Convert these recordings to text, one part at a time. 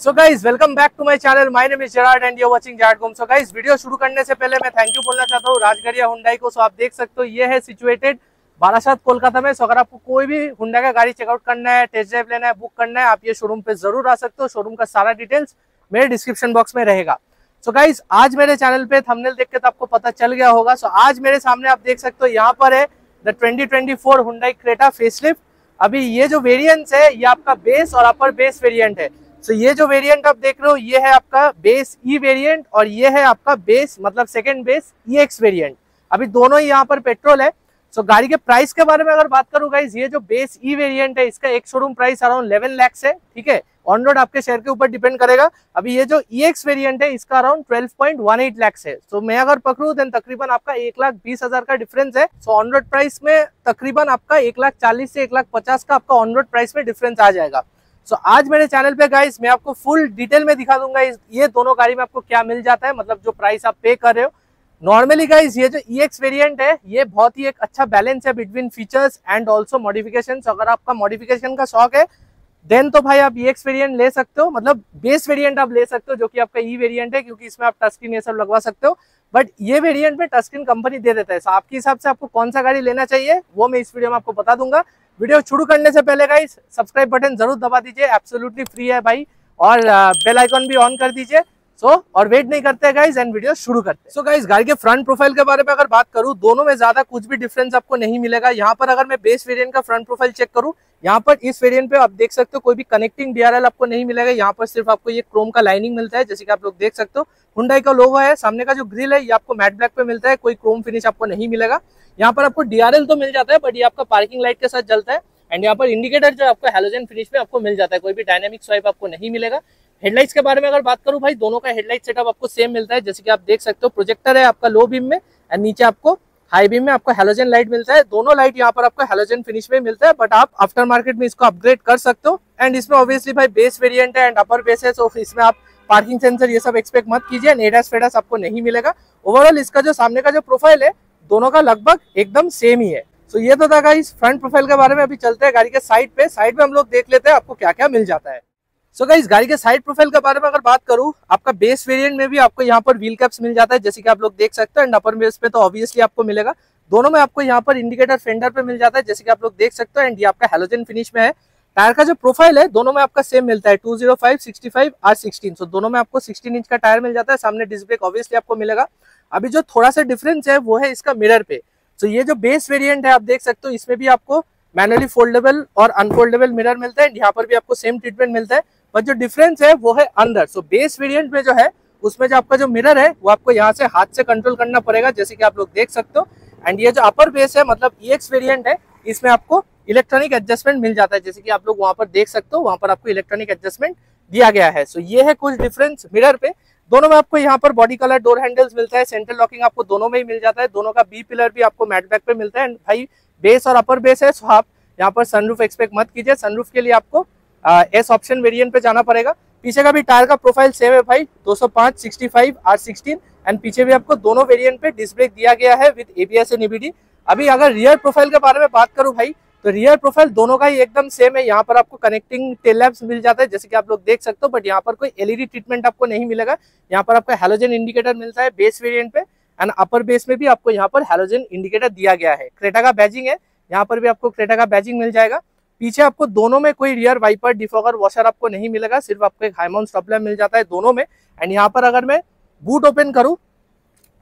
So guys welcome back to my channel my name is Jarad and you watching Jarad Gome so guys video शुरू करने से पहले मैं thank you बोलना चाहता हूँ। राजगढ़िया हुंडई को सो so, आप देख सकते हो ये है सिचुएटेड बारासात कोलकाता में। सो so, अगर आपको कोई भी हुंडा का गाड़ी चेकआउट करना है टेस्ट ड्राइव लेना है बुक करना है आप ये शोरूम पे ज़रूर आ सकते हो। शोरूम का सारा डिटेल्स मेरे डिस्क्रिप्शन बॉक्स में रहेगा। सो so गाइज़ आज मेरे चैनल पे थंबनेल देख के तो आपको पता चल गया होगा। सो so आज मेरे सामने आप देख सकते हो यहाँ पर है द 2024 हुंडई क्रेटा फेसलिफ्ट अभी ये जो वेरिएंट्स है ये आपका बेस और अपर बेस वेरियंट है। सो ये जो वेरिएंट आप देख रहे हो ये है आपका बेस ई वेरिएंट और ये है आपका बेस मतलब second base E X variant अभी दोनों ही यहाँ पर पेट्रोल है. सो so, गाड़ी के प्राइस के बारे में अगर बात करूँ गाइज़ ये जो बेस ई वेरिएंट है इसका एक showroom price around eleven lakhs है ठीक है? ऑन रोड आपके शेयर के ऊपर डिपेंड करेगा. अभी ये जो ई एक्स वेरियंट है इसका around twelve point one eight lakhs है. सो so, मैं अगर पकड़ू देन तकरीबन आपका एक लाख बीस हज़ार का डिफरेंस है. सो ऑन रोड प्राइस में तकरीबन आपका एक लाख चालीस से एक लाख पचास का आपका ऑन रोड प्राइस में डिफरेंस आ जाएगा. सो आज मेरे चैनल पे गाइस मैं आपको फुल डिटेल में दिखा दूँगा ये दोनों गाड़ी में आपको क्या मिल जाता है मतलब जो प्राइस आप पे कर रहे हो। नॉर्मली गाइज़ ये जो ई एक्स वेरियंट है, ये बहुत ही एक अच्छा बैलेंस है between features and also modification अगर आपका मॉडिफिकेशन का शौक है देन तो भाई आप ई एक्स वेरियंट ले सकते हो मतलब बेस वेरियंट आप ले सकते हो, जो कि आपका ई वेरियंट है, क्योंकि इसमें आप टच स्क्रीन ये सब लगवा सकते हो। बट ये वेरियंट में टच स्क्रीन कंपनी दे देता है। आपके हिसाब से आपको कौन सा गाड़ी लेना चाहिए, वो मैं इस वीडियो में आपको बता दूँगा। वीडियो शुरू करने से पहले गाइस सब्सक्राइब बटन ज़रूर दबा दीजिए। एब्सोल्युटली फ्री है भाई। और बेल आइकॉन भी ऑन कर दीजिए। सो so, और वेट नहीं करते गाइज़ एंड वीडियो शुरू करते सो गाइज़ गाड़ी के फ्रंट प्रोफ़ाइल के बारे में अगर बात करूँ दोनों में ज़्यादा कुछ भी डिफरेंस आपको नहीं मिलेगा। यहाँ पर अगर मैं बेस वेरियंट का फ्रंट प्रोफ़ाइल चेक करूँ यहाँ पर इस वेरियंट पे आप देख सकते हो कोई भी कनेक्टिंग डीआरएल आपको नहीं मिलेगा। यहाँ पर सिर्फ़ आपको ये क्रोम का लाइनिंग मिलता है जैसे कि आप लोग देख सकते हो। हुंडाई का लोगो है सामने का जो ग्रिल है ये आपको मैट ब्लैक पे मिलता है कोई क्रोम फिनिश आपको नहीं मिलेगा। यहाँ पर आपको डीआरएल तो मिल जाता है बट ये आपका पार्किंग लाइट के साथ जलता है। एंड यहाँ पर इंडिकेटर जो आपको हेलोजन फिनिश में आपको मिल जाता है कोई भी डायनेमिक स्वाइप आपको नहीं मिलेगा। हेडलाइट्स के बारे में अगर बात करूँ भाई, दोनों का हेडलाइट सेटअप आपको सेम मिलता है, जैसे कि आप देख सकते हो प्रोजेक्टर है आपका लो बीम में एंड नीचे आपको हाई बीम में आपको हेलोजन लाइट मिलता है। दोनों लाइट यहाँ पर आपको हेलोजन फिनिश में मिलता है बट आप आफ्टर मार्केट में इसको अपग्रेड कर सकते हो। एंड इसमें ऑब्वियसली भाई बेस वेरियंट है एंड अपर बेस है सो इसमें आप पार्किंग सेंसर ये सब एक्सपेक्ट मत कीजिए नेडास फेडास आपको नहीं मिलेगा। ओवरऑल इसका जो सामने का जो प्रोफ़ाइल है, दोनों का लगभग एकदम सेम ही है। सो ये तो था इस फ्रंट प्रोफ़ाइल के बारे में अभी चलते हैं गाड़ी के साइड पे। साइड में हम लोग देख लेते हैं आपको क्या क्या मिल जाता है। सो so इस गाड़ी के साइड प्रोफ़ाइल के बारे में अगर बात करूँ, आपका बेस वेरिएंट में भी आपको यहाँ पर व्हील कैप्स मिल जाता है, जैसे कि आप लोग देख सकते हैं एंड अपर बेस पे तो ऑब्वियसली आपको मिलेगा। दोनों में आपको यहाँ पर इंडिकेटर फेंडर पे मिल जाता है, जैसे कि आप लोग देख सकते हो एंड ये आपका हेलोजन फिनिश में है। टायर का जो प्रोफ़ाइल है, दोनों में आपका सेम मिलता है two zero five sixty five R sixteen so दोनों में आपको सिक्सटीन इंच का टायर मिल जाता है, सामने डिस्क ब्रेक ऑब्वियसली आपको मिलेगा। अभी जो थोड़ा सा डिफरेंस है, वो है इसका मिरर पे। सो ये जो बेस वेरिएंट है, आप देख सकते हो, इसमें भी आपको मैनुअली फोल्डेबल और अनफोल्डेबल मिरर मिलता है यहाँ पर भी आपको सेम ट्रीटमेंट मिलता है। बट जो डिफरेंस है वो है अंदर सो बेस वेरियंट में जो है उसमें जो आपका जो मिरर है वो आपको यहाँ से हाथ से कंट्रोल करना पड़ेगा जैसे कि आप लोग देख सकते हो. एंड ये जो अपर बेस है मतलब ई एक्स है इसमें आपको इलेक्ट्रॉनिक एडजस्टमेंट मिल जाता है जैसे कि आप लोग वहाँ पर देख सकते हो वहाँ पर आपको इलेक्ट्रॉनिक एडजस्टमेंट दिया गया है. सो so, ये है कुछ डिफरेंस मिरर पे. दोनों में आपको यहाँ पर बॉडी कलर डोर हैंडल्स मिलता है सेंट्रल लॉकिंग आपको दोनों में ही मिल जाता है. दोनों का बी पिलर भी आपको मैट बैक पे मिलता है. एंड भाई बेस और अपर बेस है सो आप यहाँ पर सनरूफ एक्सपेक्ट मत कीजिए. सनरूफ के लिए आपको एस ऑप्शन वेरिएंट पे जाना पड़ेगा। पीछे का भी टायर का प्रोफ़ाइल सेम है भाई 205, 65, R16 एंड पीछे भी आपको दोनों वेरिएंट पे डिस्क ब्रेक दिया गया है विद एबीएस एंड ईबीडी अभी अगर रियर प्रोफ़ाइल के बारे में बात करूँ भाई तो रियर प्रोफ़ाइल दोनों का ही एकदम सेम है। यहाँ पर आपको कनेक्टिंग टेल लैम्प्स मिल जाता है जैसे कि आप लोग देख सकते हो बट यहाँ पर कोई एलईडी ट्रीटमेंट आपको नहीं मिलेगा। यहाँ पर आपको हेलोजन इंडिकेटर मिलता है बेस वेरियंट पे एंड अपर बेस में भी आपको यहाँ पर हेलोजन इंडिकेटर दिया गया है। क्रेटा का बैजिंग है यहाँ पर भी आपको क्रेटा का बैजिंग मिल जाएगा। पीछे आपको दोनों में कोई रियर वाइपर डिफॉगर वॉशर आपको नहीं मिलेगा, सिर्फ़ आपको एक हाईमाउंट स्टॉपलर मिल जाता है दोनों में। एंड यहाँ पर अगर मैं बूट ओपन करूँ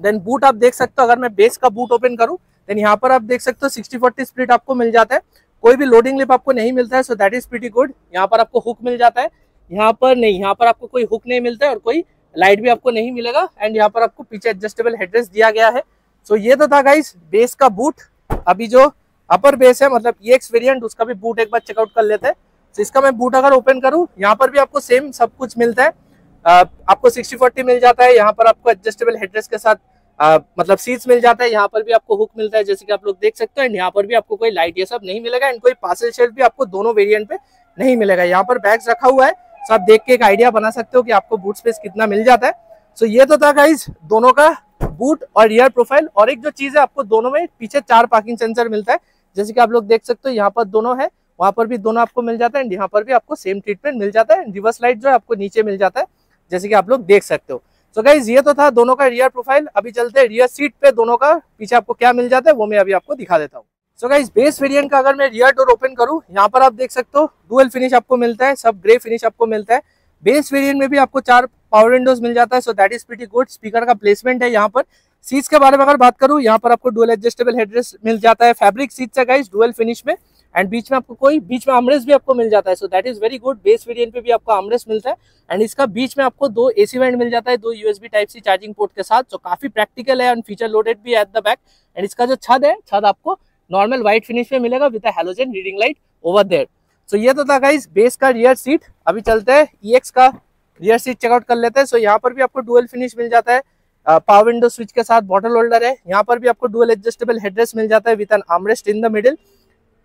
देन बूट आप देख सकते हो, अगर मैं बेस का बूट ओपन करूँ देन यहाँ पर आप देख सकते हो सिक्सटी फोर्टी स्प्लिट आपको मिल जाता है। कोई भी लोडिंग लिप आपको नहीं मिलता है so that is pretty good यहाँ पर आपको हुक मिल जाता है। यहाँ पर नहीं, यहाँ पर आपको कोई हुक नहीं मिलता है और कोई लाइट भी आपको नहीं मिलेगा। एंड यहाँ पर आपको पीछे एडजस्टेबल हेडरेस्ट दिया गया है। सो so ये तो था गाइस बेस का बूट अभी जो अपर बेस है मतलब ये एक्स वेरियंट उसका भी बूट एक बार चेकआउट कर लेते हैं। तो इसका मैं बूट अगर ओपन करूँ यहाँ पर भी आपको सेम सब कुछ मिलता है। आपको सिक्सटी फोर्टी मिल जाता है यहाँ पर आपको एडजस्टेबल हेडरेस के साथ आ, मतलब सीट्स मिल जाता है यहाँ पर भी आपको हुक मिलता है जैसे कि आप लोग देख सकते हैं यहाँ पर भी आपको कोई लाइट ये सब नहीं मिलेगा एंड कोई पार्सल शेल्फ भी आपको दोनों वेरियंट पे नहीं मिलेगा। यहाँ पर बैग्स रखा हुआ है सो आप देख के एक आइडिया बना सकते हो कि आपको बूट स्पेस कितना मिल जाता है। सो ये तो था गाइज़ दोनों का बूट और रियर प्रोफ़ाइल और एक जो चीज़ है आपको दोनों में पीछे चार पार्किंग सेंसर मिलता है। जैसे कि आप लोग देख सकते हो, यहाँ पर दोनों है, वहाँ पर भी दोनों आपको मिल जाता है एंड यहाँ पर भी आपको सेम ट्रीटमेंट मिल जाता है रिवर्स लाइट जो है आपको नीचे मिल जाता है, जैसे कि आप लोग देख सकते हो। सो गाइज़ ये तो था दोनों का रियर प्रोफ़ाइल अभी चलते हैं रियर सीट पे दोनों का, पीछे आपको क्या मिल जाता है वो मैं अभी आपको दिखा देता हूँ। सो गाइज़ बेस वेरिएंट का अगर मैं रियर डोर ओपन करूँ, यहाँ पर आप देख सकते हो डुअल फिनिश आपको मिलता है, सब ग्रे फिनिश आपको मिलता है। बेस वेरिएंट में भी आपको चार पावर विंडोज़ मिल जाता है so that is pretty good speaker का प्लेसमेंट है यहाँ पर। सीट्स के बारे में अगर बात करूँ यहाँ पर आपको डुअल एडजस्टेबल हेडरेस्ट मिल जाता है फैब्रिक सीट्स है गाइज़ डुअल फिनिश में एंड बीच में आपको कोई बीच में आमरेस भी आपको मिल जाता है so that is very good base variant पे भी आपको आमरेस मिलता है एंड इसका बीच में आपको दो एसी वेंट मिल जाता है दो USB type C charging port के साथ जो काफ़ी प्रैक्टिकल है एंड फीचर लोडेड भी एट द बैक एंड इसका जो छत है छत आपको नॉर्मल व्हाइट फिनिश में मिलेगा with halogen reading light over there so ये तो था गाइस बेस का रियर सीट अभी चलते हैं ईएक्स का रियर सीट चेकआउट कर लेते हैं सो so, यहाँ पर भी आपको डुअल फिनिश मिल जाता है पावर विंडो स्विच के साथ बॉटल होल्डर है। यहाँ पर भी आपको डुअल एडजस्टेबल हेडरेस्ट मिल जाता है with an armrest in the middle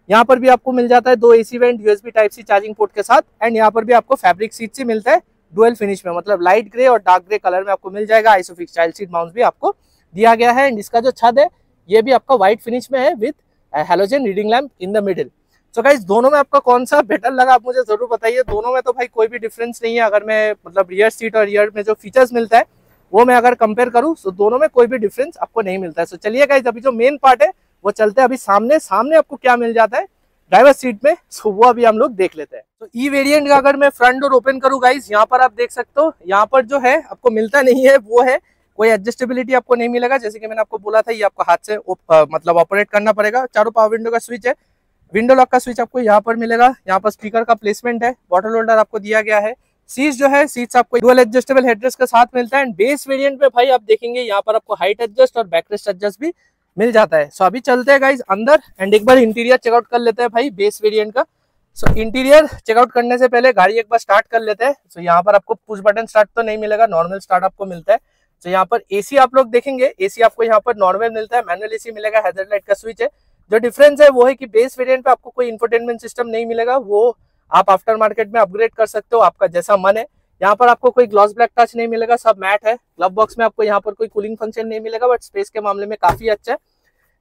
यहाँ पर भी आपको मिल जाता है दो AC vent USB type C charging port के साथ एंड यहाँ पर भी आपको फैब्रिक सीट से मिलता है डुअल फिनिश में। मतलब लाइट ग्रे और डार्क ग्रे कलर में आपको मिल जाएगा। आइसोफिक्स चाइल्ड सीट माउंट भी आपको दिया गया है एंड इसका जो छत है, ये भी आपका व्हाइट फिनिश में है with halogen reading lamp in the middle so guys दोनों में आपका कौन सा बेटर लगा आप मुझे ज़रूर बताइए। दोनों में तो भाई कोई भी डिफरेंस नहीं है। अगर मैं मतलब रियर सीट और रियर में जो फीचर्स मिलता है वो मैं अगर कंपेयर करूँ तो दोनों में कोई भी डिफरेंस आपको नहीं मिलता है। सो चलिए गाइज़ अभी जो मेन पार्ट है वो चलते हैं। अभी सामने सामने आपको क्या मिल जाता है? ड्राइवर सीट में सो वो अभी हम लोग देख लेते हैं। तो ई वेरिएंट का अगर मैं फ्रंट डोर ओपन करूँ गाइज़ यहाँ पर आप देख सकते हो यहाँ पर जो है आपको मिलता नहीं है वो है कोई एडजस्टेबिलिटी आपको नहीं मिलेगा। जैसे कि मैंने आपको बोला था ये आपको हाथ से उप, आ, मतलब ऑपरेट करना पड़ेगा। चारों पावर विंडो का स्विच है। विंडो लॉक का स्विच आपको यहाँ पर मिलेगा। यहाँ पर स्पीकर का प्लेसमेंट है। बॉटल होल्डर आपको दिया गया है। सीट जो है सीट्स आपको डुअल एडजस्टेबल हेडरेस्ट के साथ मिलता है एंड बेस वेरिएंट में भाई आप देखेंगे यहाँ पर आपको हाइट एडजस्ट और बैकरेस्ट एडजस्ट भी मिल जाता है। सो so, अभी चलते हैं गाइज़ अंदर एंड एक बार इंटीरियर चेकआउट कर लेते हैं भाई बेस वेरिएंट का। सो इंटीरियर चेकआउट करने से पहले गाड़ी एक बार स्टार्ट कर लेते हैं। सो so, यहाँ पर आपको पुश बटन स्टार्ट तो नहीं मिलेगा नॉर्मल स्टार्ट आपको मिलता है। तो यहाँ पर एसी आप लोग देखेंगे एसी आपको यहाँ पर नॉर्मल मिलता है मैनुअल एसी मिलेगा हैजर लाइट का स्विच है। जो डिफरेंस है वो है कि बेस वेरिएंट पे आपको कोई इंफोटेनमेंट सिस्टम नहीं मिलेगा वो आप आफ्टर मार्केट में अपग्रेड कर सकते हो आपका जैसा मन है। यहाँ पर आपको कोई ग्लॉस ब्लैक टच नहीं मिलेगा सब मैट है। ग्लव बॉक्स में आपको यहाँ पर कोई कूलिंग फ़ंक्शन नहीं मिलेगा बट स्पेस के मामले में काफ़ी अच्छा है।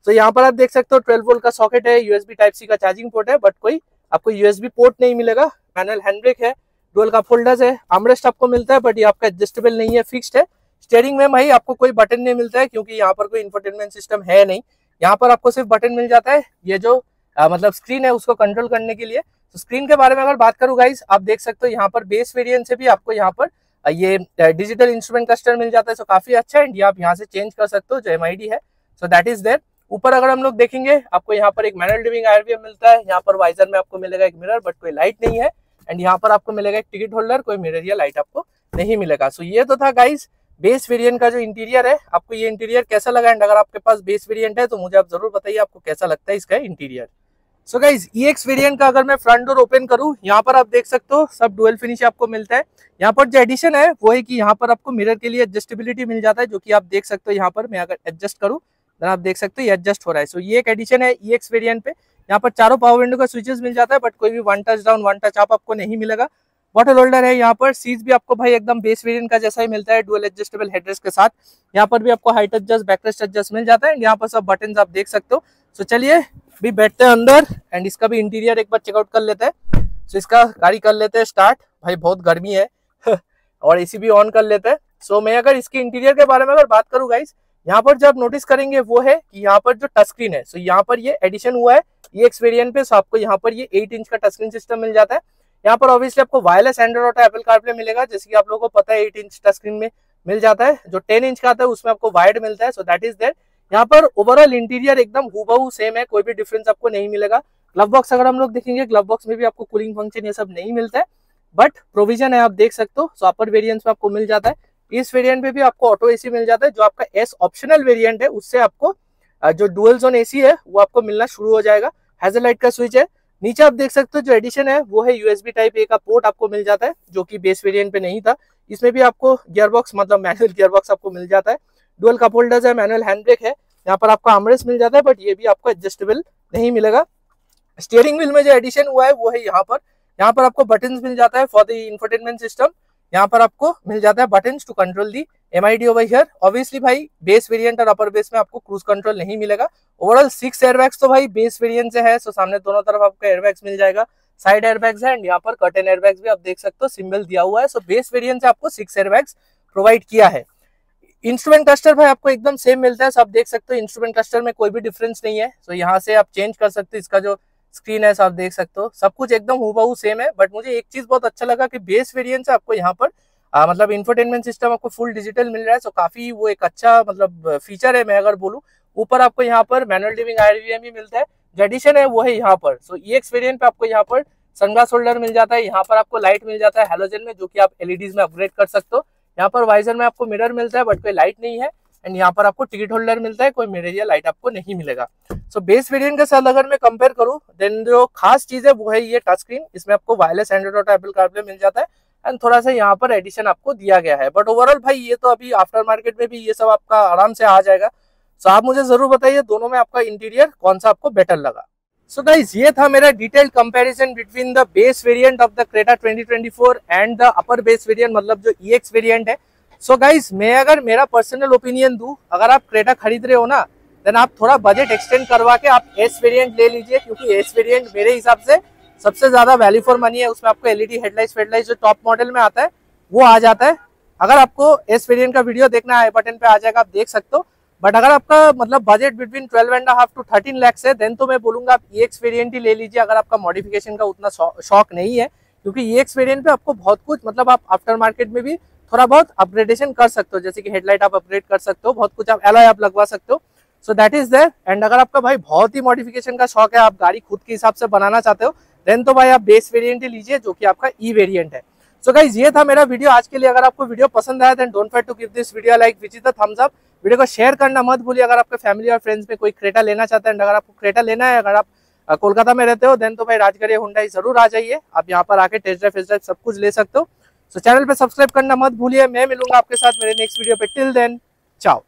तो यहाँ पर आप देख सकते हो ट्वेल्व वोल्ट का सॉकेट है यूएसबी टाइप सी का चार्जिंग पोर्ट है बट कोई आपको यूएसबी पोर्ट नहीं मिलेगा। मैनुअल हैंड ब्रेक है डोल का फोल्डर्स है आमरेस्ट आपको मिलता है बट ये आपका एडजस्टेबल नहीं है फिक्स्ड है। स्टेयरिंग में भाई आपको कोई बटन नहीं मिलता है क्योंकि यहाँ पर कोई इंफरटेनमेंट सिस्टम है नहीं। यहाँ पर आपको सिर्फ़ बटन मिल जाता है ये जो आ, मतलब स्क्रीन है उसको कंट्रोल करने के लिए। तो स्क्रीन के बारे में अगर बात करूँ गाइस आप देख सकते हो यहाँ पर बेस वेरियंट से भी आपको यहाँ पर ये डिजिटल इंस्ट्रूमेंट कस्टर मिल जाता है। सो काफ़ी अच्छा है आप यहाँ से चेंज कर सकते हो, जो एम है। सो दैट इज़ देर ऊपर अगर हम लोग देखेंगे, आपको यहाँ पर एक मैनुअल ड्रिविंग आईआरवीएम मिलता है। यहाँ पर वाइजर में आपको मिलेगा एक मिरर बट कोई लाइट नहीं है। एंड यहाँ पर आपको मिलेगा एक टिकट होल्डर कोई मिरर या लाइट आपको नहीं मिलेगा। सो ये तो था गाइस बेस वेरिएंट का जो इंटीरियर है। आपको ये इंटीरियर कैसा लगा? एंड अगर आपके पास बेस वेरिएंट है तो मुझे आप ज़रूर बताइए, आपको कैसा लगता है इसका interior so guys E X variant का अगर मैं फ्रंट डोर ओपन करूँ यहाँ पर आप देख सकते हो सब डुअल फिनिश आपको मिलता है। यहाँ पर जो एडिशन है वो है कि यहाँ पर आपको मिरर के लिए एडजस्टेबिलिटी मिल जाता है जो कि आप देख सकते हो यहाँ पर मैं अगर एडजस्ट करूँ देन आप देख सकते हो ये एडजस्ट हो रहा है। सो so, ये एक एडिशन है ई एक्स वेरियंट पे। यहाँ पर चारों पावर विंडो का स्विचेस मिल जाता है बट कोई भी one touch down one touch up आपको नहीं मिलेगा। बॉटल होल्डर है यहाँ पर सीट भी आपको भाई एकदम बेस वेरिएंट का जैसा ही मिलता है डुअल एडजस्टेबल हेडरेस के साथ। यहाँ पर भी आपको हाइट एडजस्ट बैकरेस्ट एडजस्ट मिल जाता है यहाँ पर सब बटन आप देख सकते हो। सो चलिए, भी बैठते हैं अंदर एंड इसका भी इंटीरियर एक बार चेकआउट कर लेते हैं। सो इसका गाड़ी कर लेते हैं स्टार्ट भाई, बहुत गर्मी है। और एसी भी ऑन कर लेते हैं। सो मैं अगर इसके इंटीरियर के बारे में अगर बात करूँ गाइस यहाँ पर जो आप नोटिस करेंगे वो है कि यहाँ पर जो टच स्क्रीन है। सो यहाँ पर ये एडिशन हुआ है। ये एक्स वेरियंट पे सो आपको यहाँ पर ये 8 इंच का टच स्क्रीन सिस्टम मिल जाता है। यहाँ पर ऑब्वियसली आपको वायरलेस एंड्रॉइड एपल कारप्ले मिलेगा, जैसे कि आप लोगों को पता है एट इंच टच स्क्रीन में मिल जाता है। जो टेन इंच का आता है, उसमें आपको वायर्ड मिलता है। सो दैट इज़ देर यहाँ पर ओवरऑल इंटीरियर एकदम हुबहू सेम है, कोई भी डिफरेंस आपको नहीं मिलेगा। ग्लव बॉक्स अगर हम लोग देखेंगे ग्लव बॉक्स में भी आपको कूलिंग फ़ंक्शन ये सब नहीं मिलता है। बट प्रोविज़न है, आप देख सकते हो सो अपर वेरियंस में आपको मिल जाता है। इस वेरिएंट में भी आपको ऑटो एसी मिल जाता है, जो आपका एस ऑप्शनल वेरिएंट है, उससे आपको जो डुअल जोन एसी है, वो आपको मिलना शुरू हो जाएगा। हेजलाइट का स्विच है। नीचे आप देख सकते हो, जो एडिशन है, वो है यूएसबी टाइप ए का पोर्ट आपको मिल जाता है, जो कि बेस वेरिएंट पे नहीं था। इसमें भी आपको गियरबॉक्स मतलब मैनुअल गियरबॉक्स आपको मिल जाता है। डुअल कप होल्डर्स है, मैनुअल हैंड ब्रेक है। यहाँ पर आपको आमरेस मिल जाता है बट ये भी आपको एडजस्टेबल नहीं मिलेगा। स्टीयरिंग व्हील में जो एडिशन हुआ है, वो है यहाँ पर। यहाँ पर आपको बटन मिल जाता है फॉर द इंफरटेनमेंट सिस्टम यहाँ पर आपको मिल जाता है button to control the M I D over here obviously भाई बेस वेरिएंट और अपर बेस में आपको क्रूज कंट्रोल नहीं मिलेगा। ओवरऑल सिक्स एयरबैग्स तो भाई बेस वेरिएंट से है सो सामने दोनों तरफ़ आपको एयरबैग्स मिल जाएगा। साइड एयरबैग्स है एंड यहाँ पर कर्टन एयरबैग्स भी आप देख सकते हो सिंबल दिया हुआ है। सो बेस वेरिएंट से आपको सिक्स एयरबैग्स प्रोवाइड किया है। इंस्ट्रूमेंट क्लस्टर भाई आपको एकदम सेम मिलता है सब देख सकते हो। इंस्ट्रूमेंट क्लस्टर में कोई भी डिफरेंस नहीं है। सो यहाँ से आप चेंज कर सकते हो इसका जो स्क्रीन है आप देख सकते हो। सब कुछ एकदम हु सेम है बट मुझे एक चीज़ बहुत अच्छा लगा कि बेस वेरियंट आपको यहाँ पर। आ, मतलब इंफरटेनमेंट सिस्टम आपको फुल डिजिटल मिल रहा है सो काफ़ी वो एक अच्छा मतलब फीचर है मैं अगर बोलूँ। ऊपर आपको यहाँ पर मैनुअल डिविंग आईवीएम ही मिलता है। जो एडिशन है वो है यहाँ पर। सो ई एक्स वेरियंट पे आपको यहाँ पर सनग्लास होल्डर मिल जाता है। यहाँ पर आपको लाइट मिल जाता है हेलोजन में जो कि आप एलईडीज में अपग्रेड कर सकते हो। यहाँ पर वाइजर में आपको मिरर मिलता है बट कोई लाइट नहीं है एंड यहाँ पर आपको टिकट होल्डर मिलता है, कोई मिरर या लाइट आपको नहीं मिलेगा। सो बेस वेरिएंट के साथ अगर मैं कंपेयर करूँ देन जो खास चीज़ है, वो है ये टच स्क्रीन इसमें आपको वायरलेस एंड्रॉइड और एप्पल कारप्ले मिल जाता है एंड थोड़ा सा यहाँ पर एडिशन आपको दिया गया है। बट ओवरऑल भाई, ये तो अभी आफ्टर मार्केट में भी ये सब आपका आराम से आ जाएगा। सो आप मुझे ज़रूर बताइए, दोनों में आपका इंटीरियर कौन सा आपको बेटर लगा। सो so गाइज़ ये था मेरा detailed comparison between the base variant of the Creta 2024 and the upper base variant मतलब जो ई एक्स है। सो so गाइज़ मैं अगर मेरा पर्सनल ओपिनियन दू, अगर आप क्रेटा खरीद रहे हो ना देन आप थोड़ा बजट एक्सटेंड करवा के आप एस वेरियंट ले लीजिए, क्योंकि एस वेरियंट मेरे हिसाब से सबसे ज़्यादा वैल्यू फॉर मनी है। उसमें आपको एलईडी हेडलाइट फेडलाइट जो टॉप मॉडल में आता है, वो आ जाता है। अगर आपको एस वेरियंट का वीडियो देखना है बटन पे आ जाएगा, आप देख सकते हो। बट अगर आपका मतलब budget between twelve and half to thirteen lakhs है देन तो मैं बोलूँगा आप ई एक्स वेरियंट ही ले लीजिए, अगर आपका मॉडिफिकेशन का उतना शौक नहीं है। क्योंकि ई एक्स वेरियंट पे आपको बहुत कुछ मतलब आप आफ्टर मार्केट में भी थोड़ा बहुत अपग्रेडेशन कर सकते हो, जैसे कि हेडलाइट आप अपग्रेड कर सकते हो, बहुत कुछ आप एलॉय आप लगवा सकते हो। So that is there and अगर आपका भाई बहुत ही मॉडिफिकेशन का शौक है, आप गाड़ी खुद के हिसाब से बनाना चाहते हो देन तो भाई आप बेस वेरियंट ही लीजिए, जो कि आपका ई वेरियंट है। सो so गाइज़ ये था मेरा वीडियो आज के लिए अगर आपको वीडियो पसंद आया then don't for to give this video like which is the thumbs up video को शेयर करना मत भूलिए। अगर आपके फैमिली और फ्रेंड्स में कोई क्रेटा लेना चाहता है, अगर आपको क्रेटा लेना है, अगर आप कोलकाता में रहते हो देन तो भाई राजगढ़ हुंडाई ज़रूर आ जाइए। आप यहाँ पर आके टेस्ट ड्राइव ड्राइव सब कुछ ले सकते हो। सो चैनल पर सब्सक्राइब करना मत भूलिए। मैं मिलूँगा आपके साथ मेरे नेक्स्ट वीडियो पे। Till then ciao